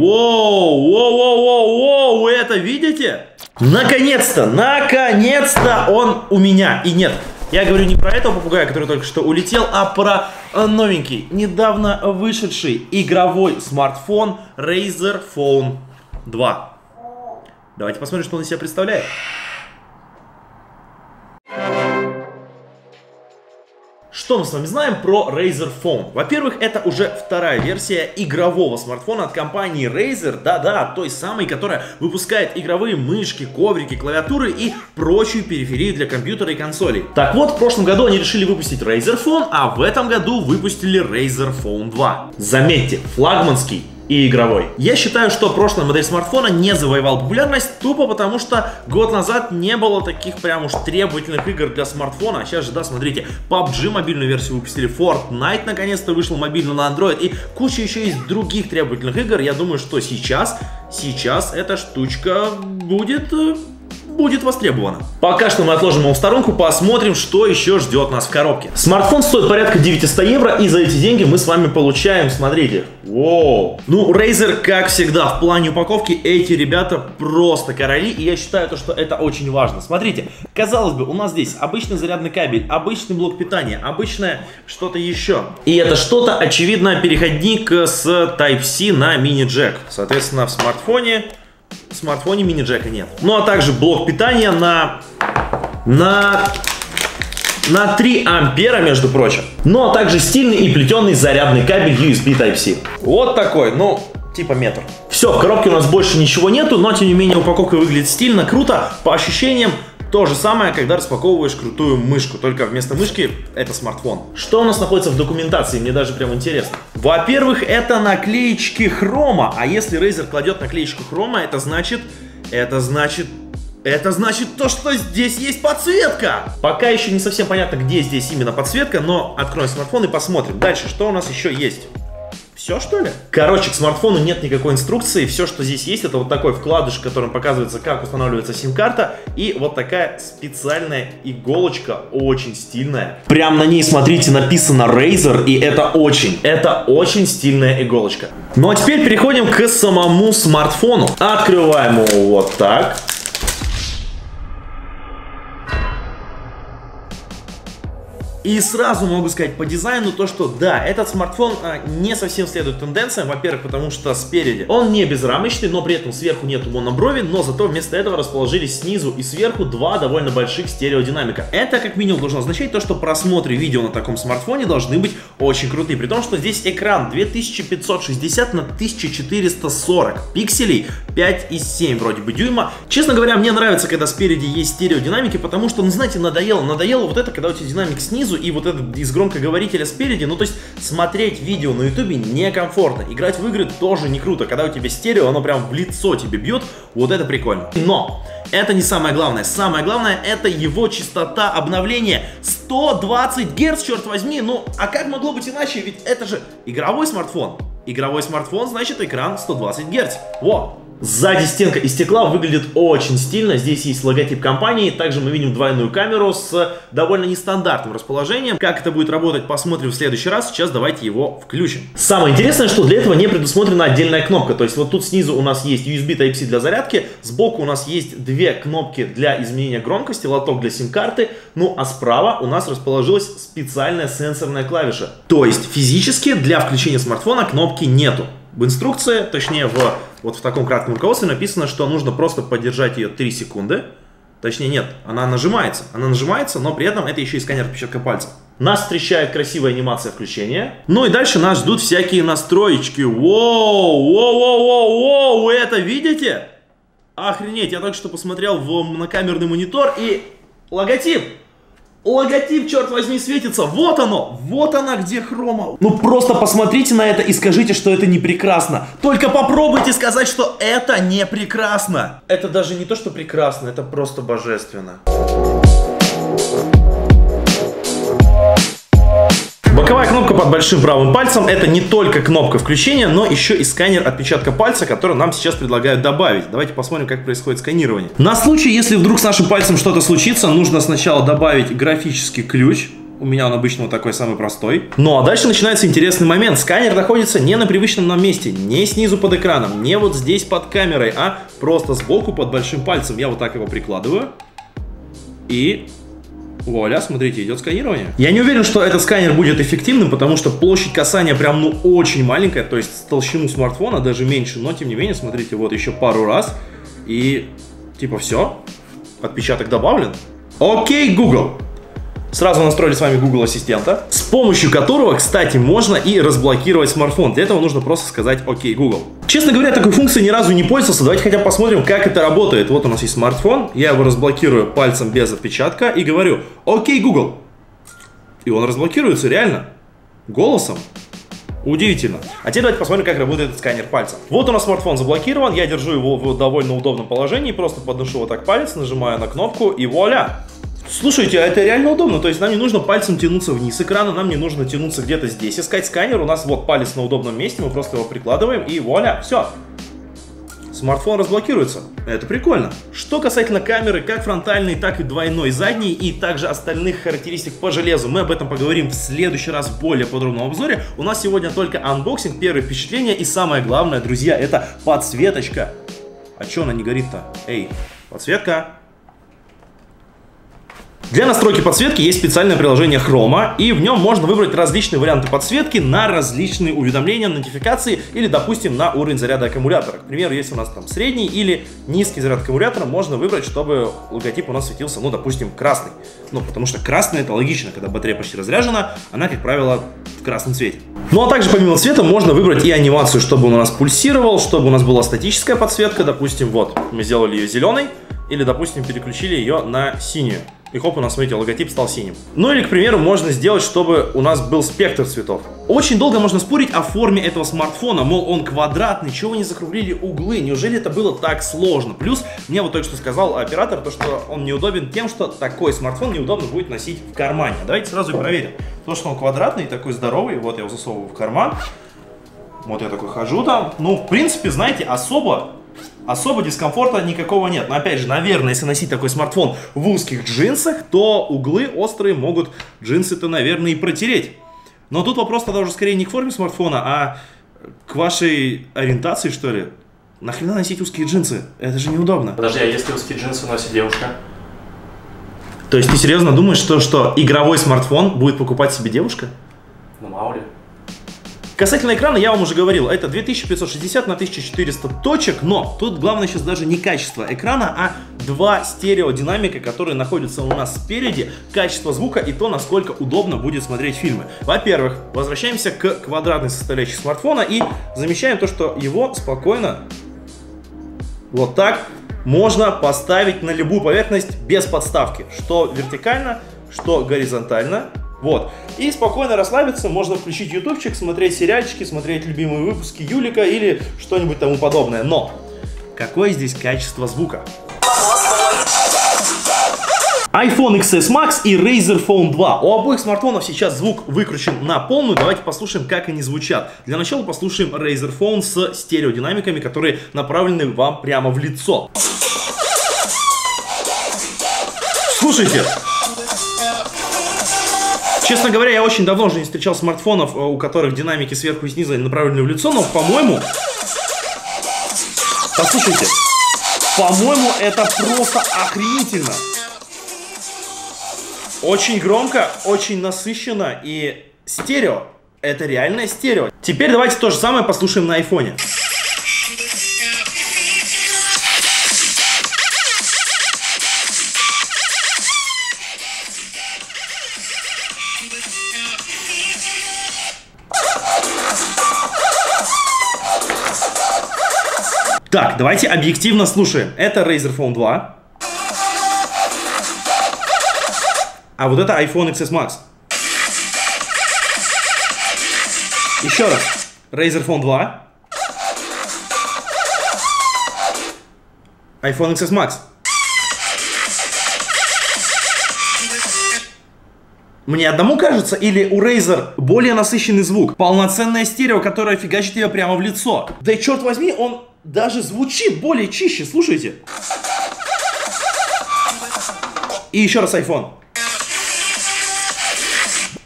Воу, воу, воу, воу, воу, вы это видите? Наконец-то, наконец-то он у меня. И нет, я говорю не про этого попугая, который только что улетел, а про э, новенький, недавно вышедший игровой смартфон Razer Phone 2. Давайте посмотрим, что он из себя представляет. Что мы с вами знаем про Razer Phone? Во-первых, это уже вторая версия игрового смартфона от компании Razer, да-да, той самой, которая выпускает игровые мышки, коврики, клавиатуры и прочую периферию для компьютера и консолей. Так вот, в прошлом году они решили выпустить Razer Phone, а в этом году выпустили Razer Phone 2. Заметьте, флагманский и игровой. Я считаю, что прошлая модель смартфона не завоевал популярность тупо потому, что год назад не было таких прям уж требовательных игр для смартфона. А сейчас же, да, смотрите, PUBG мобильную версию выпустили, Fortnite наконец-то вышел мобильно на Android и куча еще есть других требовательных игр. Я думаю, что сейчас, сейчас эта штучка будет э, будет востребовано. Пока что мы отложим его в сторонку, посмотрим, что еще ждет нас в коробке. Смартфон стоит порядка 900 евро, и за эти деньги мы с вами получаем, смотрите, Воу. Ну, Razer, как всегда, в плане упаковки, эти ребята просто короли, и я считаю, то, что это очень важно. Смотрите, казалось бы, у нас здесь обычный зарядный кабель, обычный блок питания, обычное что-то еще. И это что-то, очевидно, переходник с Type-C на мини-джек. Соответственно, в смартфоне в смартфоне мини-джека нет. Ну а также блок питания на, на, на 3 ампера, между прочим. Ну а также стильный и плетеный зарядный кабель USB Type-C. Вот такой, ну, типа метр. Все, в коробке у нас больше ничего нету, но тем не менее упаковка выглядит стильно, круто. По ощущениям, то же самое, когда распаковываешь крутую мышку, только вместо мышки это смартфон. Что у нас находится в документации, мне даже прям интересно. Во-первых, это наклеечки хрома, а если Razer кладет наклеечку хрома, это значит, это значит это значит то, что здесь есть подсветка. Пока еще не совсем понятно, где здесь именно подсветка, но откроем смартфон и посмотрим. Дальше, что у нас еще есть? Все, что ли? Короче, к смартфону нет никакой инструкции. Все, что здесь есть, это вот такой вкладыш, в котором показывается, как устанавливается сим-карта. И вот такая специальная иголочка, очень стильная. Прям на ней, смотрите, написано Razer, и это очень, это очень стильная иголочка. Ну а теперь переходим к самому смартфону. Открываем его вот так. И сразу могу сказать по дизайну то, что да, этот смартфон а, не совсем следует тенденциям. Во-первых, потому что спереди он не безрамочный, но при этом сверху нету моноброви, но зато вместо этого расположились снизу и сверху два довольно больших стереодинамика. Это как минимум должно означать то, что просмотры видео на таком смартфоне должны быть очень крутые. При том, что здесь экран 2560 на 1440 пикселей, 5,7 вроде бы дюйма. Честно говоря, мне нравится, когда спереди есть стереодинамики, потому что, ну знаете, надоело. Надоело вот это, когда у тебя динамик снизу, снизу и вот этот из громкоговорителя спереди. Ну, то есть смотреть видео на ютубе некомфортно. Играть в игры тоже не круто. Когда у тебя стерео, оно прям в лицо тебе бьет, вот это прикольно. Но это не самое главное. Самое главное это его частота обновления. 120 Гц, черт возьми. Ну, а как могло быть иначе? Ведь это же игровой смартфон. Игровой смартфон, значит экран 120 Гц. Во, Сзади стенка из стекла выглядит очень стильно. Здесь есть логотип компании. Также мы видим двойную камеру с довольно нестандартным расположением. Как это будет работать, посмотрим в следующий раз. Сейчас давайте его включим. Самое интересное, что для этого не предусмотрена отдельная кнопка. То есть вот тут снизу у нас есть USB Type-C для зарядки. Сбоку у нас есть две кнопки для изменения громкости, лоток для сим-карты. Ну а справа у нас расположилась специальная сенсорная клавиша. То есть физически для включения смартфона кнопки нету. В инструкции, точнее в вот в таком кратком руководстве написано, что нужно просто подержать ее 3 секунды. Точнее нет, она нажимается. Она нажимается, но при этом это еще и сканер отпечатка пальца. Нас встречает красивая анимация включения. Ну и дальше нас ждут всякие настроечки. Воу, воу, воу, воу, воу, вы это видите? Охренеть, я только что посмотрел в монокамерный монитор и логотип Логотип, черт возьми, светится. Вот оно. Вот она, где хрома. Ну просто посмотрите на это и скажите, что это не прекрасно. Только попробуйте сказать, что это не прекрасно. Это даже не то, что прекрасно, это просто божественно. Боковая кнопка под большим правым пальцем это не только кнопка включения, но еще и сканер отпечатка пальца, который нам сейчас предлагают добавить. Давайте посмотрим, как происходит сканирование. На случай, если вдруг с нашим пальцем что-то случится, нужно сначала добавить графический ключ. У меня он обычно вот такой самый простой. Ну а дальше начинается интересный момент. Сканер находится не на привычном нам месте, не снизу под экраном, не вот здесь под камерой, а просто сбоку под большим пальцем. Я вот так его прикладываю. И Вуаля, смотрите, идет сканирование. Я не уверен, что этот сканер будет эффективным, потому что площадь касания прям, ну, очень маленькая, то есть толщину смартфона даже меньше, но тем не менее, смотрите, вот еще пару раз, и типа все, отпечаток добавлен. Окей, Google. Сразу настроили с вами Google Ассистента, с помощью которого, кстати, можно и разблокировать смартфон. Для этого нужно просто сказать «Окей, Google». Честно говоря, такой функцией ни разу не пользовался. Давайте хотя бы посмотрим, как это работает. Вот у нас есть смартфон, я его разблокирую пальцем без отпечатка и говорю «Окей, Google». И он разблокируется реально, голосом. Удивительно. А теперь давайте посмотрим, как работает сканер пальца. Вот у нас смартфон заблокирован, я держу его в довольно удобном положении, просто подношу вот так палец, нажимаю на кнопку и вуаля! Слушайте, а это реально удобно, то есть нам не нужно пальцем тянуться вниз экрана, нам не нужно тянуться где-то здесь, искать сканер, у нас вот палец на удобном месте, мы просто его прикладываем и вуаля, все. Смартфон разблокируется. Это прикольно. Что касательно камеры, как фронтальной, так и двойной задней, и также остальных характеристик по железу, мы об этом поговорим в следующий раз в более подробном обзоре. У нас сегодня только unboxing, первые впечатления, и самое главное, друзья, это подсветочка. А чё она не горит-то? Эй, подсветка. Для настройки подсветки есть специальное приложение Chroma, и в нем можно выбрать различные варианты подсветки на различные уведомления, нотификации или, допустим, на уровень заряда аккумулятора. К примеру, если у нас там средний или низкий заряд аккумулятора, можно выбрать, чтобы логотип у нас светился, ну, допустим, красный. Ну, потому что красный это логично, когда батарея почти разряжена, она, как правило, в красном цвете. Ну, а также помимо цвета можно выбрать и анимацию, чтобы он у нас пульсировал, чтобы у нас была статическая подсветка, допустим, вот, мы сделали ее зеленой, или, допустим, переключили ее на синюю. И хоп, у нас, смотрите, логотип стал синим. Ну или, к примеру, можно сделать, чтобы у нас был спектр цветов. Очень долго можно спорить о форме этого смартфона, мол, он квадратный, чего вы не закруглили углы, неужели это было так сложно? Плюс, мне вот только что сказал оператор, то, что он неудобен тем, что такой смартфон неудобно будет носить в кармане. Давайте сразу и проверим. То, что он квадратный, такой здоровый, вот я его засовываю в карман. Вот я такой хожу там. Ну, в принципе, знаете, особо особо дискомфорта никакого нет. Но опять же, наверное, если носить такой смартфон в узких джинсах, то углы острые могут джинсы-то, наверное, и протереть. Но тут вопрос тогда уже скорее не к форме смартфона, а к вашей ориентации, что ли. Нахрена носить узкие джинсы? Это же неудобно. Подожди, а если узкие джинсы носит девушка? То есть ты серьезно думаешь, что, что игровой смартфон будет покупать себе девушка? Ну, мало ли. Касательно экрана, я вам уже говорил, это 2560 на 1400 точек, но тут главное сейчас даже не качество экрана, а два стереодинамика, которые находятся у нас спереди, качество звука и то, насколько удобно будет смотреть фильмы. Во-первых, возвращаемся к квадратной составляющей смартфона и замечаем то, что его спокойно вот так можно поставить на любую поверхность без подставки, что вертикально, что горизонтально. Вот. И спокойно расслабиться, можно включить ютубчик, смотреть сериальчики, смотреть любимые выпуски Юлика или что-нибудь тому подобное. Но какое здесь качество звука? iPhone XS Max и Razer Phone 2. У обоих смартфонов сейчас звук выкручен на полную. Давайте послушаем, как они звучат. Для начала послушаем Razer Phone с стереодинамиками, которые направлены вам прямо в лицо. Слушайте. Честно говоря, я очень давно уже не встречал смартфонов, у которых динамики сверху и снизу направлены в лицо, но, по-моему... Послушайте. По-моему, это просто охренительно. Очень громко, очень насыщенно и стерео. Это реальное стерео. Теперь давайте то же самое послушаем на айфоне. Так, давайте объективно слушаем. Это Razer Phone 2. А вот это iPhone XS Max. Еще раз. Razer Phone 2. iPhone XS Max. Мне одному кажется, или у Razer более насыщенный звук? Полноценное стерео, которое фигачит тебя прямо в лицо. Да и черт возьми, он даже звучит более чище, слушайте. И еще раз iPhone.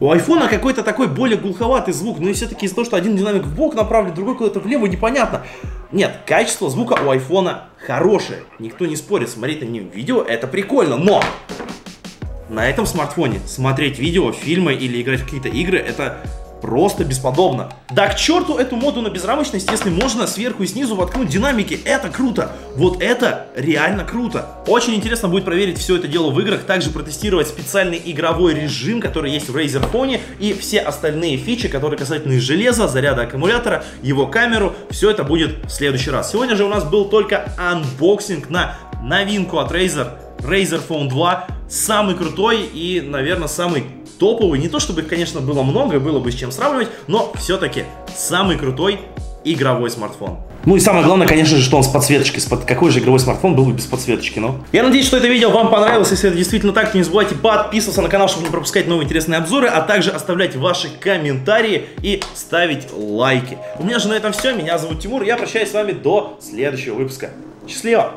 У айфона какой-то такой более глуховатый звук, но и все-таки из-за того, что один динамик в бок направлен, другой куда-то влево, непонятно. Нет, качество звука у айфона хорошее, никто не спорит, смотреть на нем видео это прикольно, но на этом смартфоне смотреть видео, фильмы или играть в какие-то игры это просто бесподобно. Да к черту эту моду на безрамочность, если можно сверху и снизу воткнуть динамики. Это круто. Вот это реально круто. Очень интересно будет проверить все это дело в играх, также протестировать специальный игровой режим, который есть в Razer Phone и все остальные фичи, которые касательны железа, заряда аккумулятора, его камеру. Все это будет в следующий раз. Сегодня же у нас был только unboxing на новинку от Razer, Razer Phone 2. Самый крутой и, наверное, самый топовый. Не то чтобы их, конечно, было много, было бы с чем сравнивать, но все-таки самый крутой игровой смартфон. Ну и самое главное, конечно же, что он с подсветочкой. С под... Какой же игровой смартфон был бы без подсветочки, ну? Я надеюсь, что это видео вам понравилось. Если это действительно так, то не забывайте подписываться на канал, чтобы не пропускать новые интересные обзоры, а также оставлять ваши комментарии и ставить лайки. У меня же на этом все. Меня зовут Тимур. Я прощаюсь с вами до следующего выпуска. Счастливо!